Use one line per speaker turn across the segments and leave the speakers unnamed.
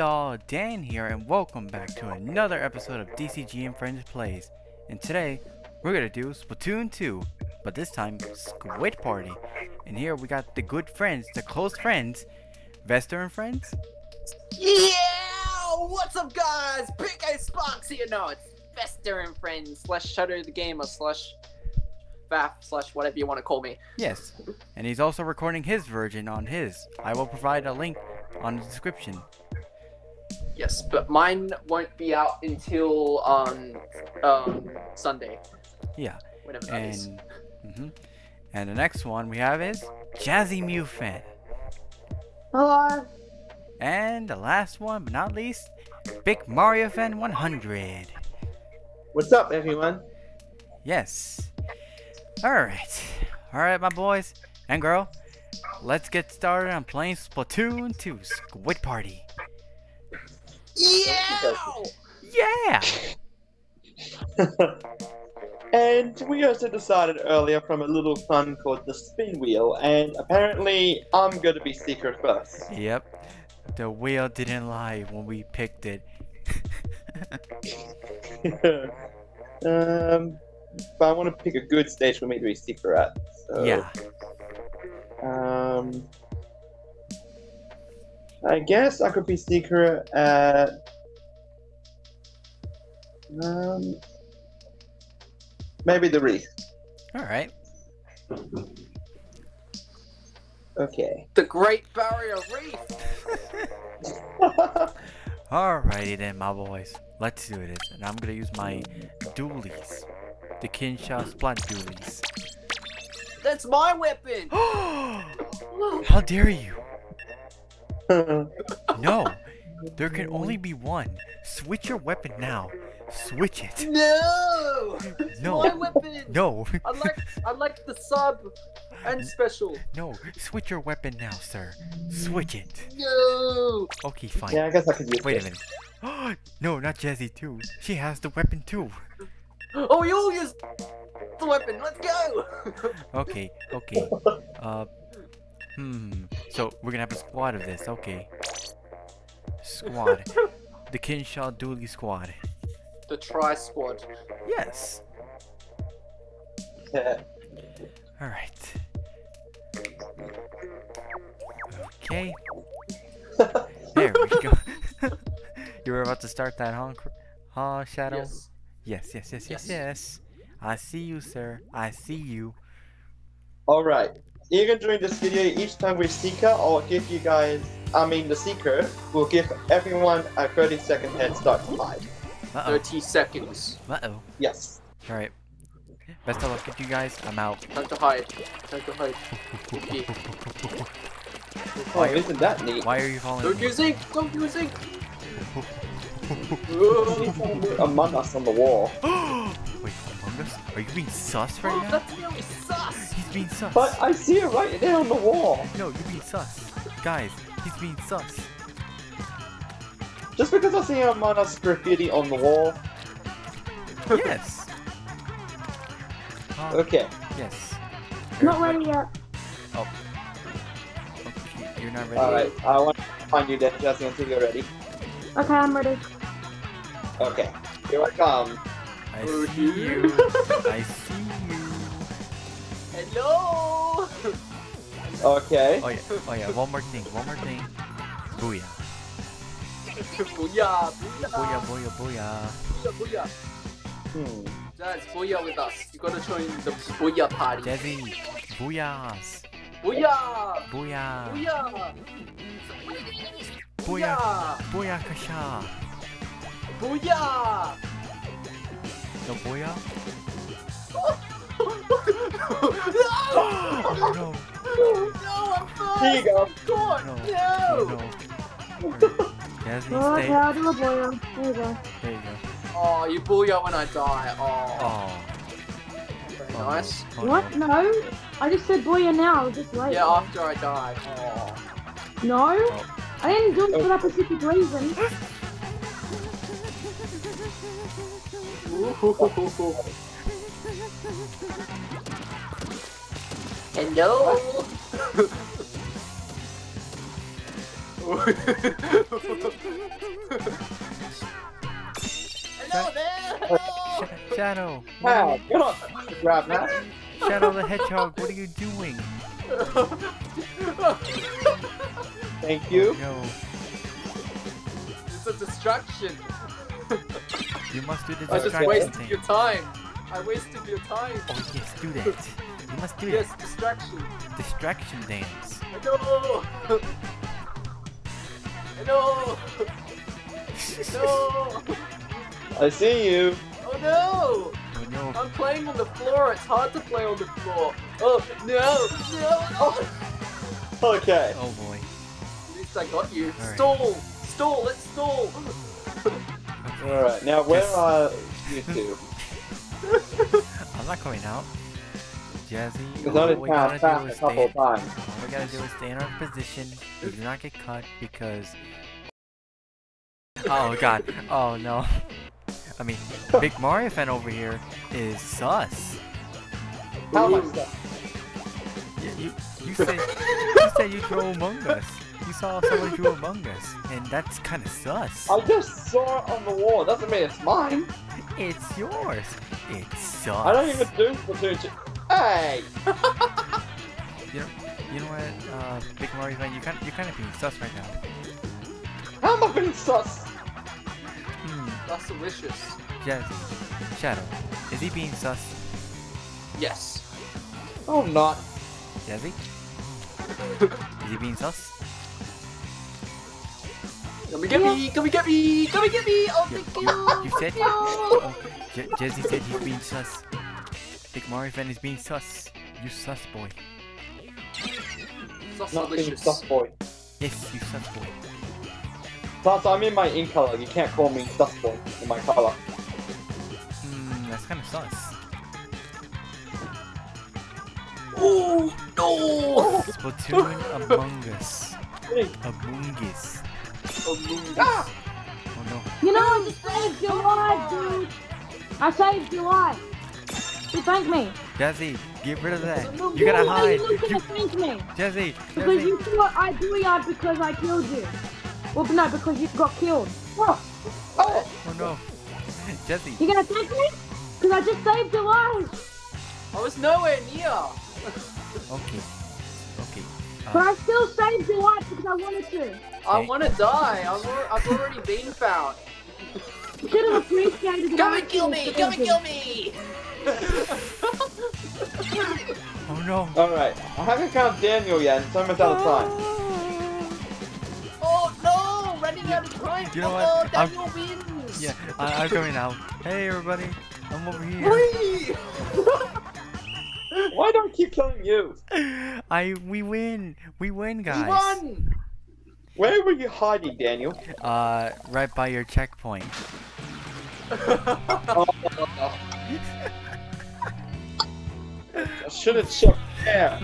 y'all, Dan here, and welcome back to another episode of DCG and Friends Plays. And today, we're gonna do Splatoon 2, but this time, Squid Party. And here we got the good friends, the close friends, Vester and friends.
Yeah! What's up, guys? Big Ace Sparks here. No, it's Vester and Friends slash Shutter the Gamer slash Vaff slash whatever you want to call me.
Yes, and he's also recording his version on his. I will provide a link on the description.
Yes, but mine won't be out until on um, Sunday.
Yeah,
Whenever that is.
and hmm and the next one we have is Jazzy Mew fan.
Hello.
And the last one, but not least, Big Mario Fan 100.
What's up, everyone?
Yes. Alright. Alright, my boys and girl. Let's get started on playing Splatoon 2 Squid Party.
Yeah!
Yeah!
and we also decided earlier from a little fun called the spin wheel, and apparently I'm going to be secret first.
Yep. The wheel didn't lie when we picked it.
um, but I want to pick a good stage for me to be secret at. So,
yeah.
Um, I guess I could be secret at. Um, maybe the Reef.
Alright.
Okay.
The Great Barrier Reef.
Alrighty then, my boys. Let's do this. And I'm gonna use my dualies. The Kensa Splat dualies.
That's my weapon.
How dare you? No! There can only be one. Switch your weapon now. Switch it.
no!
No.
my weapon.
No.
I like I like the sub and special.
No. Switch your weapon now, sir. Switch it.
No!
Okay, fine.
yeah, I guess I could use
Wait a
this.
minute. no, not Jazzy too. She has the weapon too.
Oh, you all use the weapon. Let's go.
Okay, okay. Uh, hmm. So we're gonna have a squad of this. Okay. Squad. The Kensa Dualie Squad.
The Tri Squad.
Yes.
Yeah.
All right. Okay. There we go. you were about to start that, huh? Cr- Huh, Shadow?
Yes.
Yes, yes, yes, yes,
Yes.
yes. I see you, sir. I see you.
Alright. Even during this video, each time we seeker, I'll give you guys, I mean the seeker, will give everyone a 30 second head start to hide.
Uh oh.
30 seconds.
Uh oh.
Yes.
All right. Best of luck with you guys. I'm out.
Time to hide. Time to hide. Okay.
Oh, isn't that neat?
Why are you following
Don't use ink! Don't use ink!
Among Us on the wall.
Wait, Among Us? Are you being sus right
Oh,
now?
that's really sus!
He's being sus.
But I see it right there on the wall.
No, you're being sus. Guys, he's being sus.
Just because I see Among Us graffiti on the wall.
Yes. Oh,
Okay.
Yes.
Not ready yet. Oh.
Okay, you're not ready.
Alright, I want to find you then, Jesse, until you're ready.
Okay, I'm ready.
Okay. Here I come.
I
Oh,
see you. I see you.
Hello!
Okay.
Oh yeah. Oh yeah. One more thing. One more thing. Booyah.
Booyah!
Booyah.
Booyah!
Booyah. Booyah.
Booyah! Booyah!
Hmm.
Jazz, booyah with us. You gotta join the booyah party.
Jazzy. Booyahs.
Booyah!
Booyah.
Booyah!
Booyah. Booyah kasha.
Booyah!
No booyah?
no!
No.
No, I'm fine!
Here you go.
God,
No.
no!
No. Alright. Jazzy,
Oh, okay. I'll do a boil. There you go.
There you go.
Oh, you booyah when I die. Oh,
Oh.
very
oh,
nice.
Oh,
what?
No.
No? I just said boil now. Just wait.
Yeah, after I die. Oh.
No?
Oh.
I didn't do it for that specific reason.
Hello? Hello there!
Shadow, what are
Wow, you're not to grab that.
Shadow the Hedgehog, what are you doing?
Thank you.
Yo,
it's a distraction.
you must do the
I just wasted
thing.
your time. I wasted your time.
Oh yes, do that. You must do it!
Yes,
that.
distraction.
Distraction dance.
No! No! No!
I see you.
Oh no!
Oh no.
I'm playing on the floor. It's hard to play on the floor. Oh no! No! no.
Okay.
Oh boy.
At least I got you.
Alright.
Stall! Stall! Let's stall!
Alright, now where
Yes.
are you two?
I'm not going out. Jazzy,
Because
all we gotta do is stay.
of.
All we gotta do is stay in our position. We do not get cut because. Oh god. Oh no. I mean, Big Mario fan over here is sus.
How much stuff?
Yeah, you you said you said you drew Among Us. You saw someone drew Among Us, and that's kind of sus.
I just saw it on the wall. Doesn't mean it's mine.
It's yours. It's sus.
I don't even do Splatoon 2. Hey!
You know, you know what, uh, Big Mario fan, you kind you kind of being sus right now.
How am I being sus?
Hmm.
That's delicious.
Jazzy, Shadow, is he being sus?
Yes.
Oh, not.
Jazzy, is he being sus?
Come and get me! Come and get me! Come and get me! Oh, thank you!
You said.
No!
Oh, J- Jazzy said he's being sus. Big Mario fan is being sus. You sus boy.
That's
Not being sus boy.
Yes, you sus boy.
Plus, I'm in my in color. You can't call me sus boy in my color.
Hmm, that's kind of sus.
Oh no!
Splatoon Among Us.
Hey,
Among Us.
Among
Ah!
Us.
Oh no.
You know, I just saved your life, dude. I saved your life. You thank me.
Jesse, get rid of that.
No,
You gotta
why
hide.
are you not
You,
gonna thank me?
Jazzy,
Because
Jazzy.
you thought I do yard because I killed you. Well, no, because you got killed.
Oh,
Oh no. Jesse.
You gonna thank me? Because I just saved your life.
I was nowhere near.
Okay. Okay.
But
Uh,
I still saved your life because I wanted to.
I want to die. I've, I've already been found.
You should have appreciated it.
Come and kill me! Come and kill me!
oh no.
Alright, I haven't counted Daniel yet, and so much out of time.
Oh no! Running out of time.
You know
oh,
what? I'm-
Daniel wins.
Yeah, I, I'm coming out. Hey everybody, I'm over here.
Whee!
Why don't I keep killing you?
I we win. We win,
He
guys.
won.
Where were you hiding, Daniel?
Uh, right by your checkpoint.
Oh, I should have checked there.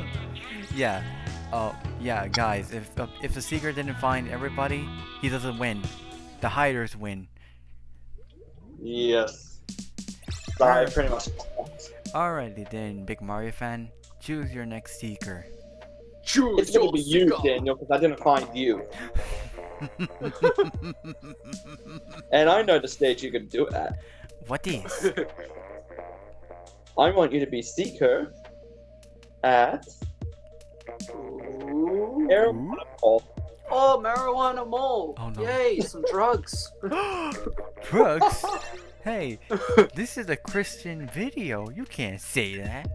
Yeah. Oh, yeah, guys. If if the seeker didn't find everybody, he doesn't win. The hiders win.
Yes. I pretty much.
Alrighty then, Big Mario fan. Choose your next seeker.
Choose
It's gonna be you,
seeker.
Daniel, because I didn't find you. And I know the stage you can do it at.
what is?
I want you to be Seeker at
Ooh.
Arowana Mall.
Oh, marijuana mole.
Oh, no.
Yay, some drugs.
Drugs? Hey, this is a Christian video. You can't say that.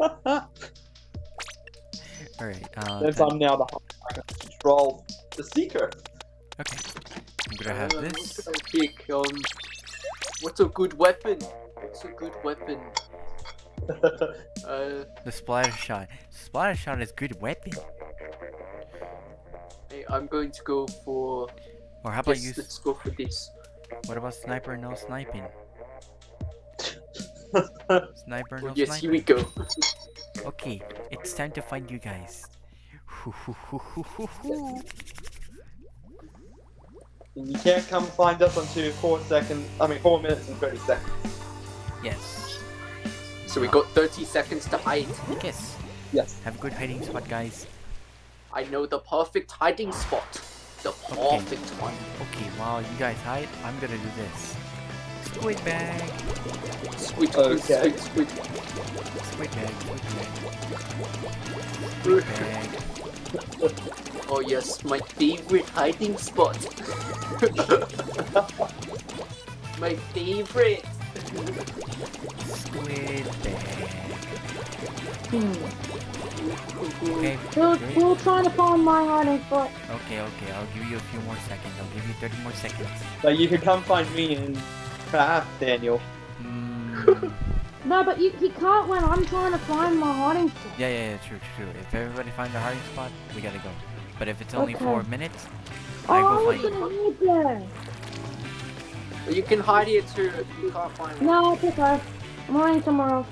Alright, uh,
Since I'm now the I can control the Seeker.
okay. I'm gonna have
Uh,
this.
what can I pick? Um, what's a good weapon? What's a good weapon? Uh,
The splatter shot. Splatter shot is good weapon.
hey, I'm going to go for.
Or how about you?
let's go for this.
What about sniper no sniping? Sniper no
Oh, yes, here we go.
Okay, it's time to find you guys.
You can't come find us until four seconds. I mean, four minutes and thirty seconds.
yes.
So we got 30 seconds to hide.
Yes.
Yes.
Have a good hiding spot, guys.
I know the perfect hiding spot. The
Okay.
perfect one.
Okay, while you guys hide, I'm gonna do this. Squid bag.
Squid, squid,
Okay.
squid, squid.
Bag. Bag. Bag.
Oh yes, my favorite hiding spot. my favorite.
Squid bag.
Hmm.
Okay.
Still,
great.
still trying to find my hiding spot.
Okay, okay. I'll give you a few more seconds. I'll give you 30 more seconds.
But you can come find me in craft, Daniel.
Mm,
No, but you, he can't when I'm trying to find my hiding spot.
yeah, yeah, yeah, true, true. If everybody finds a hiding spot, we gotta go. But if it's only
Okay.
four minutes,
Oh,
I
I
go
was
find you.
gonna need there.
But you can hide here too if you can't find one.
No, it's okay. I'm hiding somewhere else.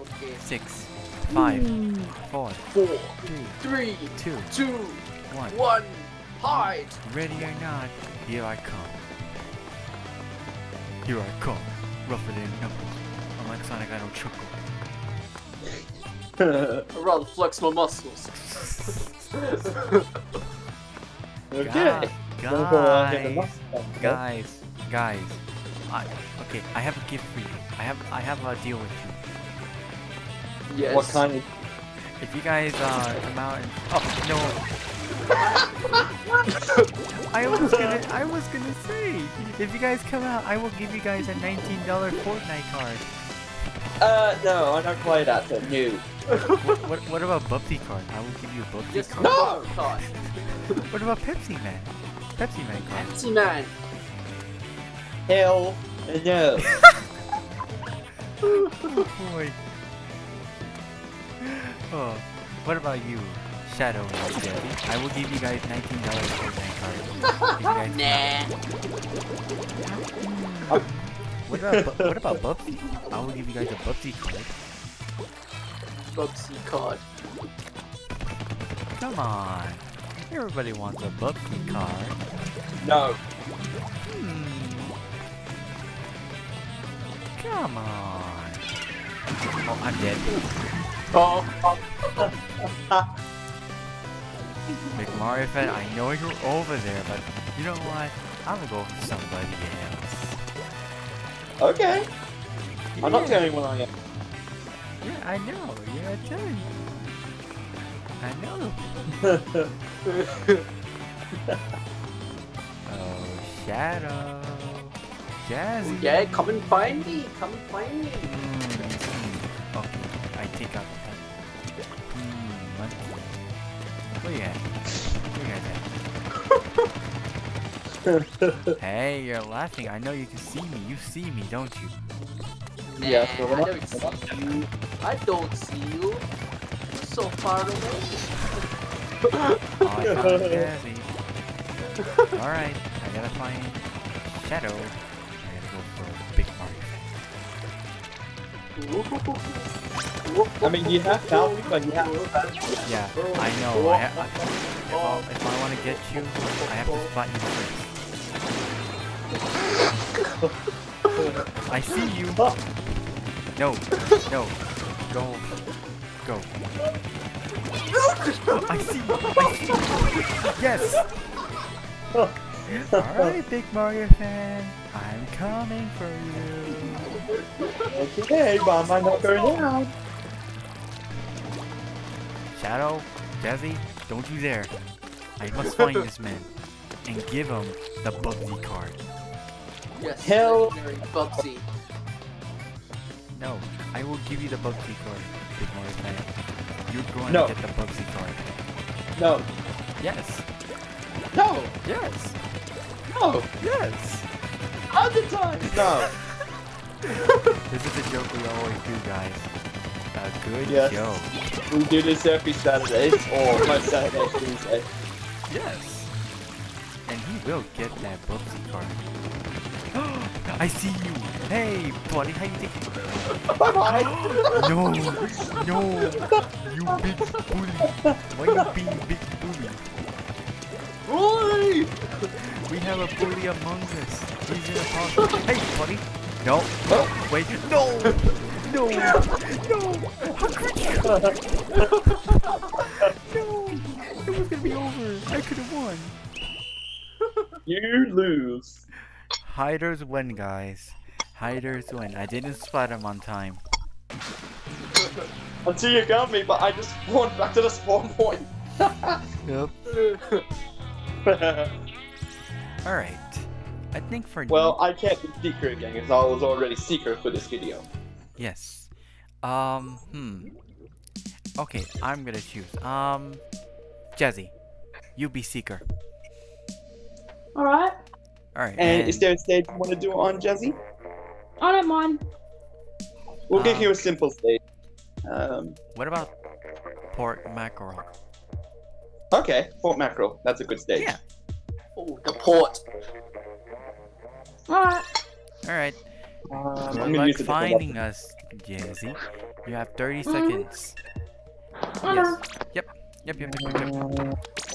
Okay.
Six, five,
Hmm.
four,
Four,
three,
three,
two,
two,
one.
one. Hide.
Ready or not, here I come. Here I come, rougher than knuckles. Unlike Sonic, I don't chuckle.
I'd rather flex my muscles.
okay.
Ga-
Don't go on in the
guys, guys, guys. I, okay, I have a gift for you. I have, I have a deal with you.
Yes.
What kind of?
If you guys uh, come out and oh no, I was gonna I was gonna say if you guys come out, I will give you guys a nineteen dollar Fortnite card.
Uh, no, I don't play that. So new.
What, what what about Bubsy card? I will give you a Bubsy
Just
card.
no. card.
What about Pepsi Man? Pepsi Man card.
Pepsi Man.
Hell no.
Oh boy. Oh, what about you, Shadow and? I will give you guys nineteen dollar Fortnite card. If you guys come out.
Nah.
What about what about Bubsy? I will give you guys a Bubsy card.
Bubsy card.
Come on. Everybody wants a Bubsy card.
no.
Hmm. Come on. Oh, I'm dead.
Oh.
McMario fan, I know you're over there, but you know what? I'm gonna go for somebody else.
Okay. I'm not
Yeah.
telling when I am.
Yeah, I know. You're not telling me. I know. Oh, Shadow. Jazzy.
Yeah, come and find me. Come and find me.
Hey, you're laughing. I know you can see me. You see me, don't you?
Nah,
Yeah, so
I don't see you. I don't see you. You're so far away.
Oh, I found Jazzy. Alright, I gotta find Shadow. I gotta go for a big Mario.
I mean, you have Falcon, but you have.
Yeah, I know. I, ha- I, if, I, if I want to get you, I have to spot you first. I see you. No, no, go, go. I see you. I see you. Yes. All right, big Mario fan. I'm coming for you.
Okay, but I might not go down.
Shadow, Jazzy, don't you dare. I must find this man and give him the Bubsy card.
Yes,
Hell-
legendary Bubsy.
No, I will give you the Bubsy card, Big Mario fan. You're going
No.
to get the Bubsy card.
No.
Yes,
No.
yes,
No.
yes.
Other time. No.
This is a joke we always do, guys. A good
Yes.
joke.
We do this every Saturday, or most Saturdays, Tuesday.
Yes. Will get that Bubsy card. I see you. Hey, buddy, how you doing?
Bye bye.
No, no, you big bully. Why you being big bully?
Oi!
We have a bully among us. He's in a pocket. Hey, buddy. No, no, wait, no, no, no. How could you? No, it was gonna be be over. I could have won.
You lose.
Hiders win, guys. Hiders win. I didn't spot him on time.
Until you got me, but I just spawned back to the spawn point.
Yep. Alright. I think for
well, I can't be Seeker again because I was already Seeker for this video.
Yes. Um, hmm. Okay, I'm gonna choose. Um, Jazzy, you be Seeker.
Alright.
Alright.
And, is there a stage you want to do on Jazzy?
I don't mind.
We'll give
Um,
you a simple stage. Um,
What about pork mackerel?
okay, Port Mackerel. That's a good stage.
Yeah.
Oh, the port.
Alright.
Alright.
Um,
Good
I'm gonna
luck
use
finding us, Jazzy. You have 30
Mhm.
seconds.
I
Yes.
know.
Yep, yep, yep, yep, yep.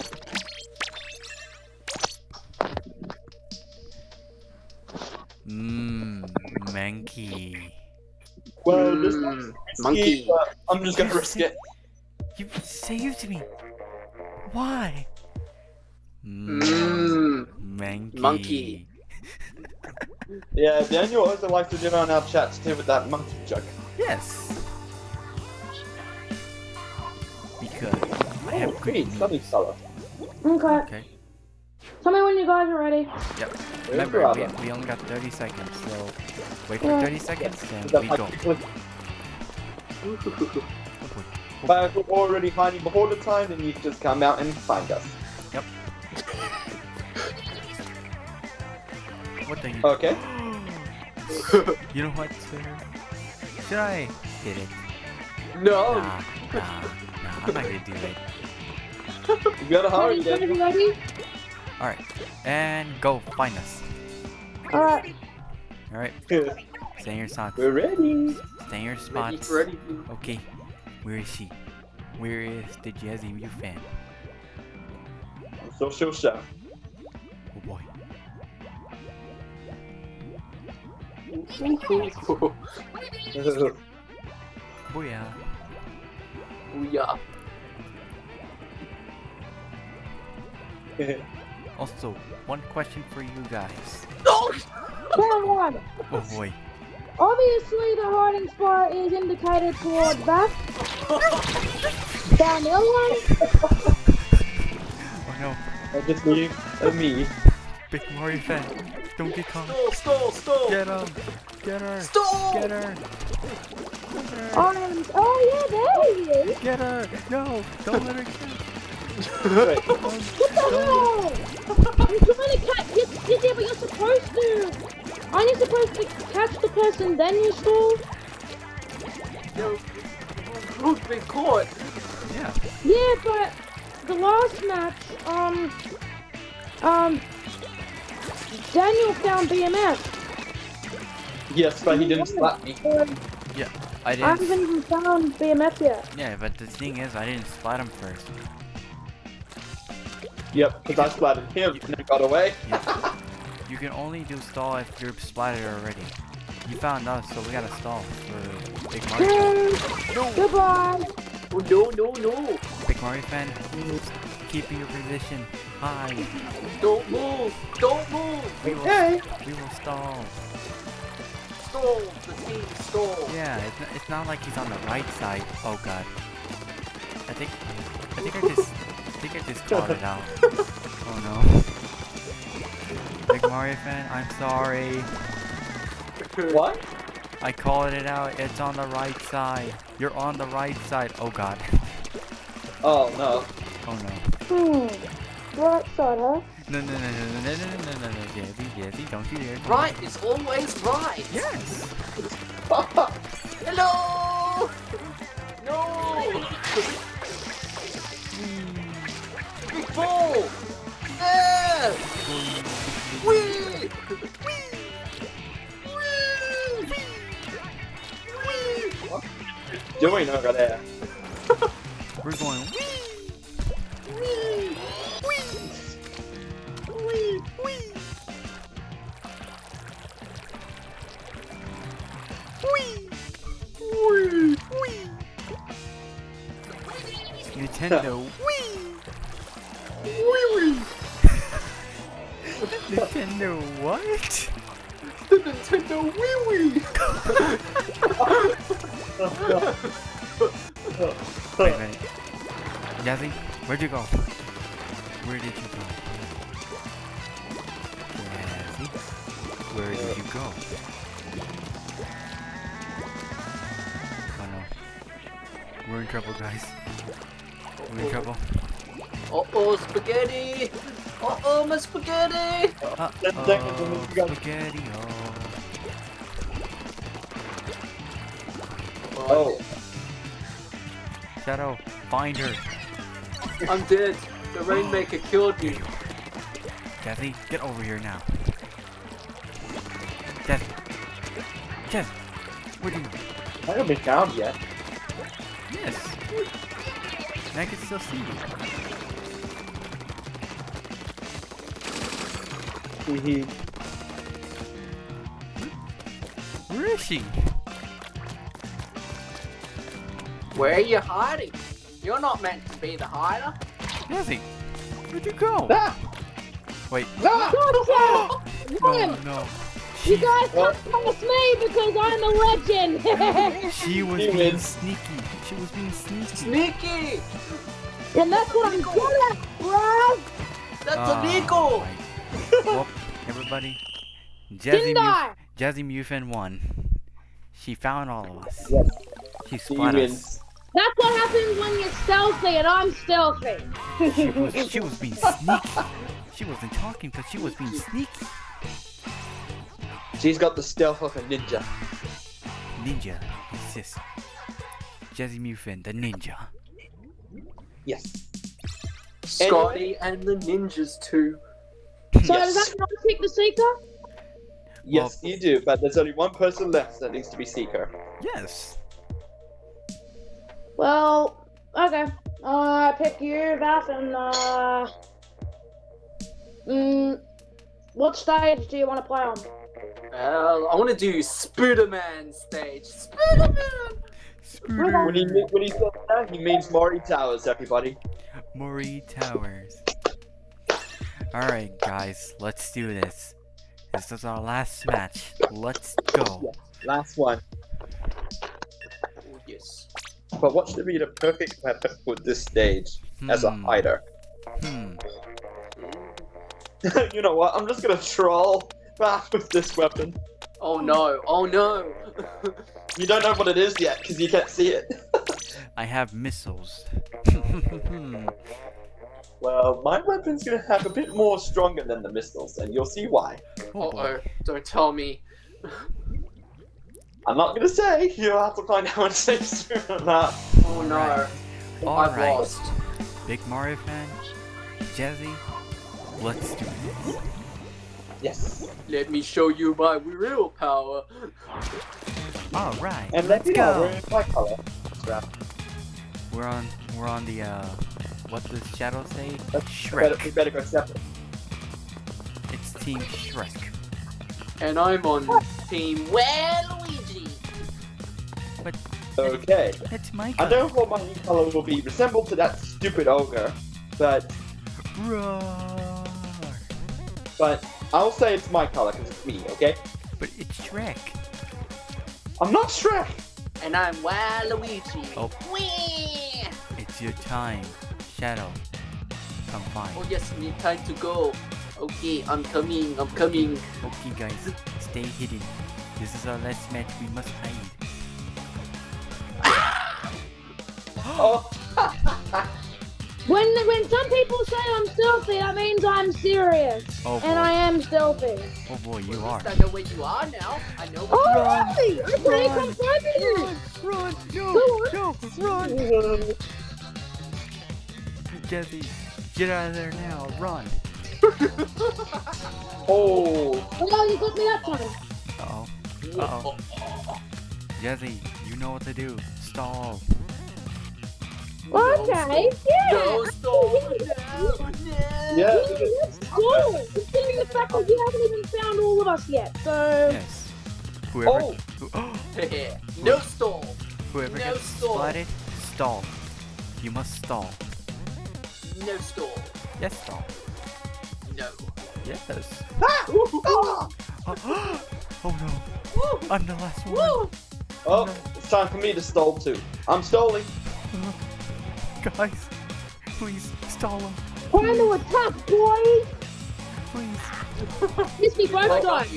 Mmm, Mankey.
Well, this
Mm,
one's
monkey.
I'm just gonna risk it.
You saved me. Why?
Mmm.
Mankey.
Monkey.
Yeah, Daniel also likes to get on our chat too with that monkey joke.
Yes. Because I have
Oh,
good
great,
news.
sunny color.
Okay.
Okay.
Tell me when you guys are ready.
Yep. Remember, we, we only got 30 seconds, so wait for
Yeah.
30 seconds, then
Is
we
like-
go.
But if we're already hiding before the time, then you just come out and find us. Yep.
what the?
Okay.
you know what, sir? Should I hit it?
No.
Nah, nah, nah. I'm not gonna do it.
You gotta hurry,
Ready, ready,
Daniel.
ready?
All right, and go find us.
Alright.
All right, stay in your spots.
We're ready.
Stay in your
Ready,
spots.
ready.
Okay, where is she? Where is the Jazzy you fan?
Social chef.
Oh boy. Booyah.
Booyah.
Also, one question for you guys.
No!
Turn one.
Oh boy.
Obviously, the hiding spot is indicated toward back. Down the other one.
Oh no.
I just need a me.
Big Mario fan. Don't get caught.
Stole, stole, stole!
Get him. Get her.
Stole!
Get her.
Um, oh yeah, there he is.
Get her. No. Don't let her get
Wait,
What the hell? I'm trying to catch. Yes, yes, yeah, but you're supposed to. Aren't you supposed to catch the person then you stall?
Yo, who's been caught?
Yeah.
Yeah, but the last match, um, um, Daniel found BMS.
yes, but he didn't slap me.
Yeah,
I
I
didn't.
I haven't even found BMS yet.
Yeah, but the thing is, I didn't spot him first.
Yep, because I splatted him and then got away.
You can only do stall if you're splattered already. You found us, so we gotta stall for Big Mario.
Okay,
No!
goodbye.
Oh, no, no, no!
Big Mario fan, keeping your position high.
Don't move! Don't move!
We will,
Okay.
we will stall.
Stole! The team stole!
Yeah, it's, n- it's not like he's on the right side. Oh god. I think, I think I just, I think I just called it out. Oh no. Big Mario fan, I'm sorry.
What?
I called it out. It's on the right side. You're on the right side. Oh god.
Oh no.
Oh no.
Hmm. Right side, huh?
No no no no no no no no no no Jazzy Jazzy don't you dare.
Right is always right!
Yes.
Hello! やばいな
んかね。
We're in trouble, guys. We're in trouble.
Uh oh, spaghetti. Uh oh, my spaghetti.
Uh
Ten seconds and
oh, spaghetti.
Oh, oh.
Shadow, find her.
I'm dead. The Rainmaker killed me.
Kathy, get over here now. Jazzy. Jazzy, where'd you go?
I haven't been found yet.
Yes. And I can still see you.
Hee
Where is she?
Where are you hiding? You're not meant to be the hider.
Jazzy, where'd you go?
Ah!
Wait.
God,
No, no.
You
She,
guys can't promise me because I'm a legend.
she was
She
being sneaky. She was being sneaky.
Sneaky.
and that's what I'm good at, bruv.
That's
Ah,
illegal.
well, everybody. Jazzy,
Didn't
Muf-
I?
Jazzy Mufin won. She found all of us.
Yes.
She
He
us.
That's what happens when you're stealthy and I'm stealthy.
She was, she was being sneaky. She wasn't talking, but she was being sneaky.
She's got the stealth of a ninja.
Ninja exists. Jazzy Mufin, the ninja.
Yes.
Scotty and the ninjas too.
So
Yes.
does that mean I pick the seeker?
Yes, you do, but there's only one person left that needs to be Seeker.
Yes.
Well, okay. Uh, I pick you, Bath, and uh, mm, what stage do you want to play on?
Well, I want to do Spooderman stage. Spooderman.
When he when he says that, he means Moray Towers, everybody.
Moray Towers. Alright, guys, let's do this. This is our last match. Let's go.
Last one.
Oh, yes.
But what should be the perfect weapon for this stage as a
Hmm,
hider?
Hmm.
you know what? I'm just gonna troll back with this weapon.
Oh no. Oh no.
You don't know what it is yet because you can't see it.
I have missiles.
Well, my weapon's gonna have a bit more stronger than the missiles, and you'll see why.
oh
Uh oh. Don't tell me.
I'm not gonna say. You'll have to find out and say soon on that.
Oh no.
Right.
I've
Alright.
lost.
Big Mario fan? Jazzy? Let's do this.
Yes.
Let me show you my real power.
Alright,
And
let's
let me know
go.
where my color. Right.
We're on we're on the uh what does Shadow say?
Better, we better go separate.
It's Team Shrek.
And I'm on Team Waluigi.
Okay.
It's my
I
color.
know what my new color will be resembled to that stupid ogre, but
Roar.
but I'll say it's my color because it's me. Okay.
But it's Shrek.
I'm not Shrek.
And I'm Waluigi.
Oh.
Whee!
It's your time. Shadow. Come find.
Oh yes, need time to go. Okay, I'm coming, I'm coming.
Okay guys, stay hidden. This is our last match, we must hide.
Oh.
When when some people say I'm stealthy, that means I'm serious,
Oh boy.
and I am stealthy.
Oh boy, you
At
are.
I know where you are now. I know where
Oh,
Run,
really? Okay,
run,
come find me.
Run! No!
Go
No! Run! Jesse, get out of there now! Run!
oh.
Oh, you got me that time.
Uh oh. Uh oh. Jesse, you know what to do. Stall.
Okay, yeah.
No, stop.
Yeah,
No, no.
Yeah.
let's go. Considering the fact that you haven't even found all of us yet, so
Yes. Whoever,
Oh.
who,
no stall.
whoever
No
gets
stall.
spotted, stall. You must stall.
No stall.
Yes, stall.
No.
Yes.
Ah!
Oh, oh no.
Woo!
I'm the last one.
Woo!
Oh, it's time for me to stall too. I'm stalling.
Guys, please stall him.
Time to attack, boys!
Please.
Yes, we both
I
died.
got.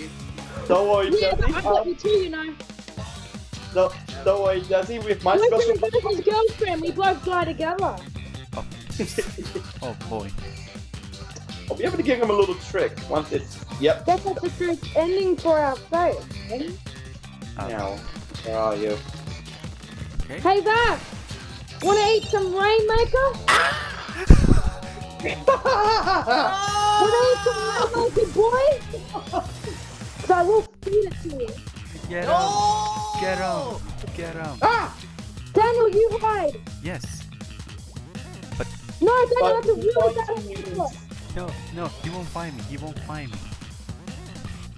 Don't worry,
Yeah,
Desi.
I got you too, you know.
no, don't worry, Desi. With my
My
special.
friend both his girlfriend, we both die together.
Oh boy.
I'll be able to give him a little trick once it's. Yep.
That's like the true ending for our fate.
Uh,
Now, where are you?
okay.
Hey, Zach! Wanna eat some Rainmaker? Wanna eat some Rainmaker, boy? So I will feed it to you.
Get him.
No!
Get him. Get him.
ah!
Daniel, you hide!
Yes.
But No, Daniel,
But
that's a really
fight
bad
some
idea.
mutants.
No, no, he won't find me. He won't find me.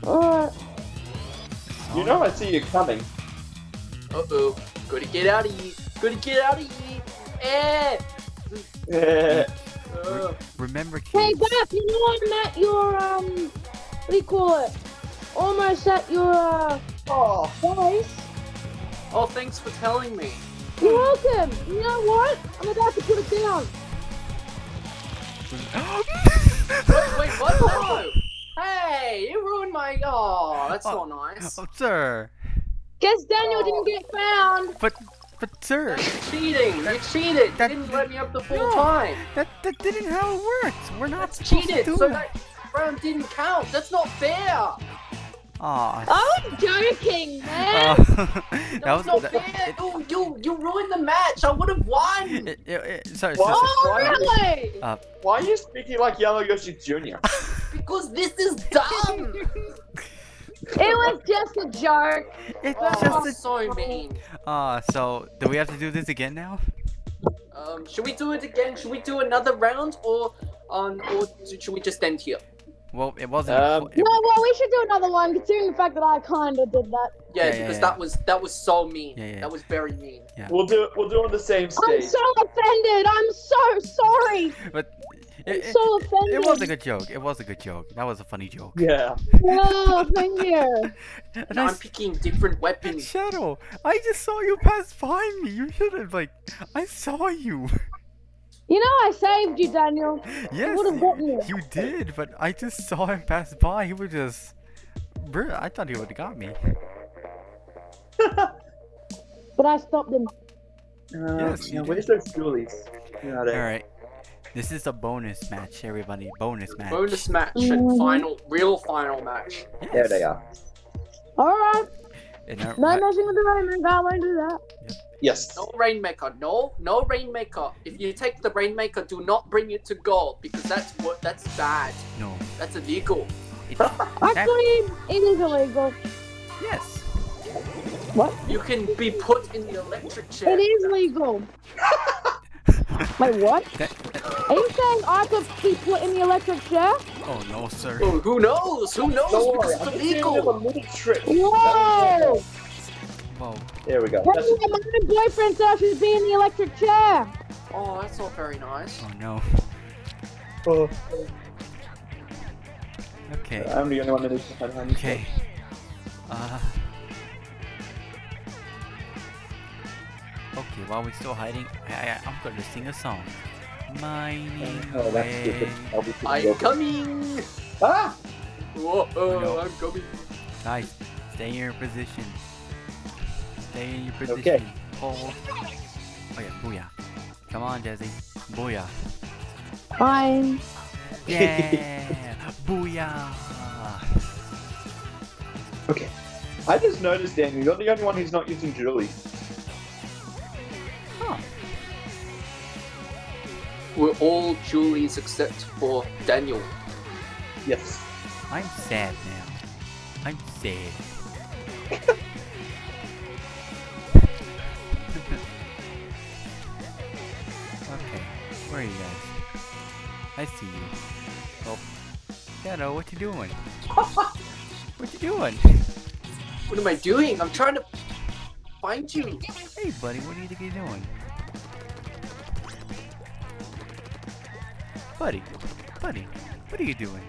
Alright.
You know I see you coming.
Uh oh. Gotta get out of here. Gotta get out of here. Eh.
Eh,
Uh,
Remember,
Hey, Beth, you know I'm at your, um, what do you call it? Almost at your, uh,
oh,
place.
oh, thanks for telling me.
You're welcome. You know what? I'm about to put it down.
Wait, wait, what? No! Hey, you ruined my. Oh, that's
Oh.
not nice.
oh, sir.
Guess Daniel didn't get found.
But, but, sir.
That's cheating. You cheated. You
That-
didn't let me up the full
No.
time.
That, that didn't how it works. We're not
That's
supposed
cheated.
to do
So
that.
that round didn't count. That's not fair.
Aw.
I was joking, man.
Uh,
That,
that
was not
that-
fair. you, you, you ruined the match. I would have won.
It, it, it, sorry,
What?
sir,
oh,
Why-
really?
why are you speaking like Yellow Yoshi Jr.?
Because this is dumb.
It was just a joke.
it's
Oh,
just a.
so mean.
Uh, so do we have to do this again now?
Um, should we do it again? Should we do another round, or um, or should we just end here?
Well, it wasn't.
Um,
it-
No, well, we should do another one, considering the fact that I kinda did that.
Yeah,
Yeah, yeah,
because
yeah.
that was that was so mean.
Yeah, yeah.
That was very mean. Yeah.
We'll do it. We'll do it on the same stage.
I'm so offended. I'm so sorry.
but
I'm
it, it,
so offended.
it was a good joke. It was a good joke. That was a funny joke.
Yeah.
Thank you.
And
Now
I
I'm picking different weapons.
Shadow, I just saw you pass by me. You should have like, I saw you.
You know I saved you, Daniel.
yes,
would've
you,
gotten you.
you did, but I just saw him pass by. He was just, Bruh, I thought he would have got me.
But I stopped him.
Uh,
Yes, you
yeah,
did.
where's those Dualies? Yeah,
All
there.
right, this is a bonus match, everybody. Bonus match.
Bonus match and
Mhm.
final, real final match.
Yes.
There they are.
Alright.
And our-
No messing with the Rainmaker. I won't do that.
Yes.
No Rainmaker. No, no Rainmaker. If you take the Rainmaker, do not bring it to gold because that's what that's bad.
no.
That's illegal.
It's,
Actually, it is illegal.
yes. What?
You can be put in the electric chair.
It is legal. Wait, what?
That,
Are you saying I could be put in the electric chair?
oh no, sir.
Oh, who knows? Who knows?
Don't worry,
because
I'm
it's
just a
illegal.
little trick.
Whoa!
Whoa.
There we go.
Hey,
That's
my boyfriend said I should be in the electric chair.
Oh, that's not very nice.
Oh no.
oh,
Okay.
I'm the only one that is behind.
Okay. Uh. Okay, while we're still hiding, I, I, I'm gonna sing a song. Mining
Oh, that's stupid. I'll be sitting
I'm
there.
coming.
Ah!
Whoa, oh,
no.
I'm coming.
Guys, stay in your position. Stay in your position.
Okay.
Hold. Oh yeah, booyah. Come on, Jesse. Booyah.
Fine.
Yeah! booyah!
Okay. I just noticed, Daniel, you're the only one who's not using
Dualie.
We're all Dualies except for Daniel.
Yes.
I'm sad now. I'm sad. okay, where are you guys? I see you. Oh, Shadow, what you doing? what you doing?
What am I doing? I'm trying to find you.
Hey, buddy, what do you think you're doing? Buddy, buddy, what are you doing?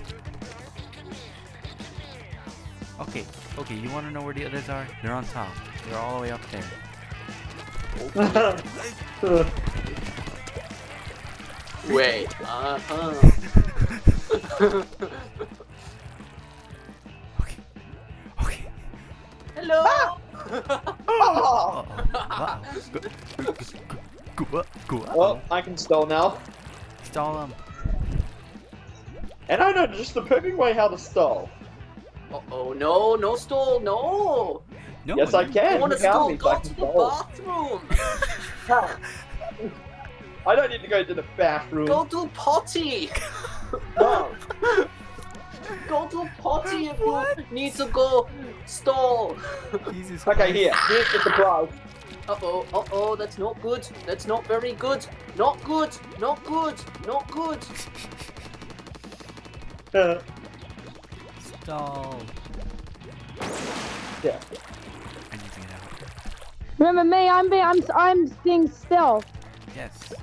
Okay, okay, you wanna know where the others are? They're on top. They're all the way up there.
Wait. Uh huh.
Okay. Okay.
Hello.
oh,
Uh-oh. Wow. Go, go, go, go, go, go.
well, I can stall now.
Stall him.
And I know just the perfect way how to stall.
Uh oh, no, no stall, no.
No.
yes, I
can.
I want to stall.
me, so I
Go to the
stall.
bathroom.
I don't need to go to the bathroom.
Go to potty.
No.
Go to potty if you need to go stall.
Jesus
Okay,
Christ.
here. Here's the surprise.
Uh oh, uh oh, that's not good. That's not very good. Not good. Not good. Not good.
Uh,
Stall.
yeah.
I need to get out.
Remember me? I'm being I'm I'm being stealth
Yes.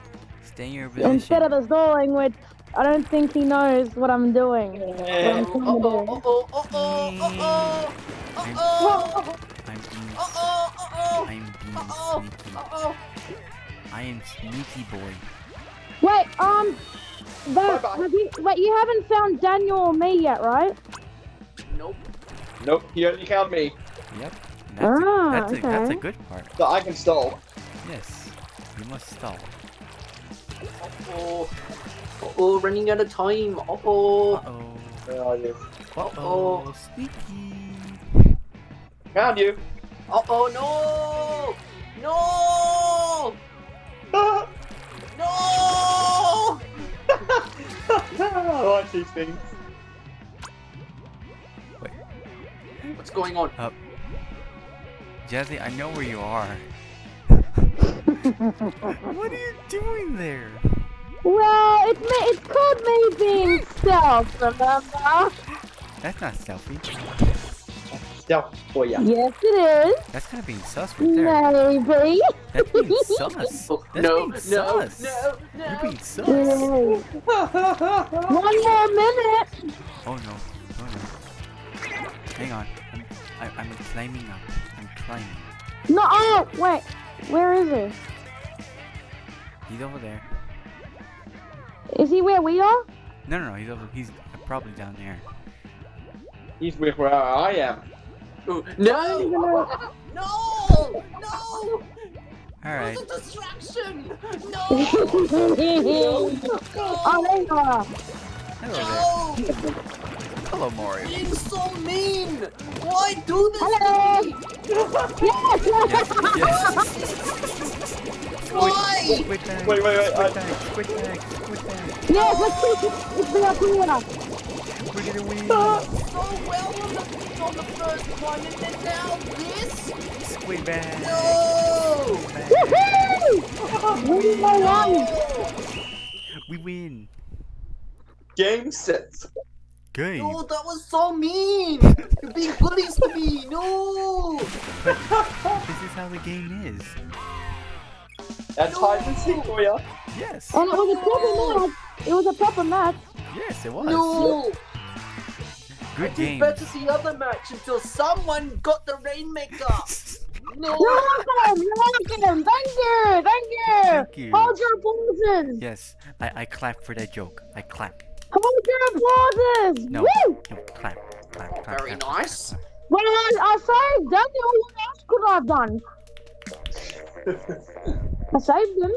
Stay in your position.
instead of a stalling, which I don't think he knows what I'm doing.
Uh
Eh,
oh, uh oh, uh oh, uh oh, uh oh, uh
I'm being,
oh, uh oh,
I'm being
Uh-oh.
sneaky.
uh oh.
I am sneaky boy.
Wait, um, Beth,
Bye-bye.
have you, wait, you haven't found Daniel or me yet, right?
Nope.
Nope, he only found me.
Yep. That's,
Ah,
a, that's, a, that's a good part.
So I can stall.
Yes. You must stall.
Uh oh. Uh oh, running out of time. Uh oh.
Uh-oh.
Where are you?
Uh-oh. Sneaky.
Found you.
Uh oh, no! No!
I like these things.
What's going on? Up.
Jazzy, I know where you are. what are you doing there?
Well, it's me. It's called me being stealth. Remember?
That's not selfie.
Stealth for ya.
Yes, it is.
That's kind of being sus right there.
Maybe.
That's being sus.
Oh,
That's
no,
being
no,
sus.
no,
You're being sus.
Yay. One more minute.
Oh no. Oh no. Hang on. I'm, I, I'm climbing up. I'm climbing.
No. Oh, wait. Where is he?
He's over there.
Is he where we are?
No, no, no. He's over. He's probably down there.
He's with where I am.
Ooh, No! No! No!
All right.
It's a distraction! No!
oh, there you are.
Hello there. Hello, Mario.
Being so mean! Why do this
Hello.
to me?
Yes.
Yes. Yes.
Why?
Squid tag.
Wait, wait, wait,
Squid
I-
tag. Squid tag. Squid.
Yes, let's see. Let's be.
We're gonna win.
So well on the, on the first one, and then now this?
Squid bag.
No!
Woohoo! Win my life.
We win.
Game set.
Game.
No, that was so mean! You're being bullies to me! No!
This is how the game is.
That's hide and seek for ya.
Yes.
And it was a proper match. It was a proper match.
Yes, it was.
No!
Good
Did
game.
better the other match until someone got the Rainmaker! No!
You're welcome. You're welcome. Thank you. Thank you.
Thank you.
Hold your applauses.
Yes, I, I clap for that joke. I clap.
Hold your applauses.
No.
Woo!
No, clap. Clap, clap.
Very
clap, clap,
nice.
clap,
Well, I, I saved Daniel. What else could I have done? I saved him.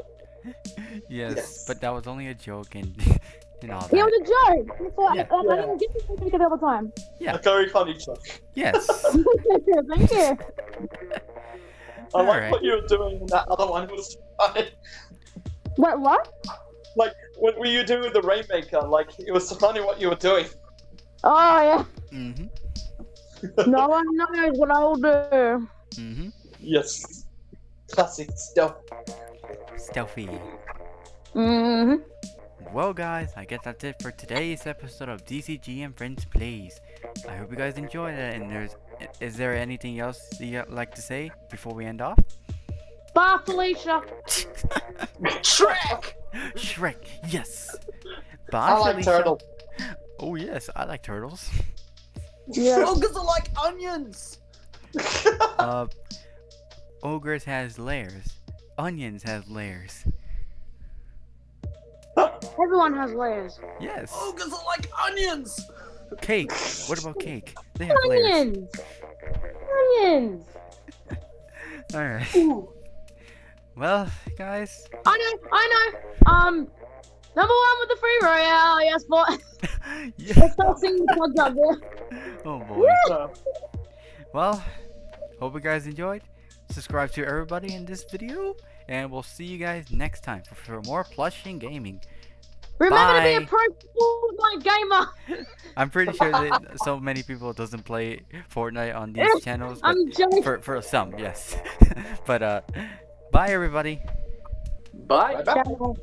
Yes,
Yes.
but that was only a joke and, and all
He was a joke. That's why
Yeah.
I, I didn't get to make it all the time.
Yeah.
A very funny joke.
Yes.
Thank you.
I like
Alright.
what you were doing in that other one was fun.
Wait, what?
Like, what were you doing with the Rainmaker? Like, it was funny what you were doing.
Oh, yeah.
Mm-hmm.
No one knows what I'll do.
Mm-hmm.
Yes. Classic stuff.
Stealthy.
Mm-hmm.
Well, guys, I guess that's it for today's episode of DCG and Friends Plays. I hope you guys enjoyed it. And there's, is there anything else you'd like to say before we end off?
Bye, Felicia.
Shrek!
Shrek, yes. Bye,
I like
Felicia.
turtle.
Oh yes, I like turtles.
Yeah.
Ogres are like onions.
Uh, ogres has layers. Onions have layers.
Everyone has layers.
Yes.
Ogres are like onions.
Cake. What about cake? They have layers.
Onions. Onions.
All right.
Ooh.
Well, guys.
I know. I know. Um, number one Victory Royale. Yes, boy.
yeah.
Let's start singing the plugs up there.
Oh boy. Well, hope you guys enjoyed. Subscribe to everybody in this video, and we'll see you guys next time for, for more Plushie gaming.
Remember to be a
Bye.
pro Fortnite gamer.
I'm pretty sure that so many people doesn't play Fortnite on these channels,
I'm joking.
for for some, yes. but uh, bye everybody.
Bye.
bye-bye.
Ciao.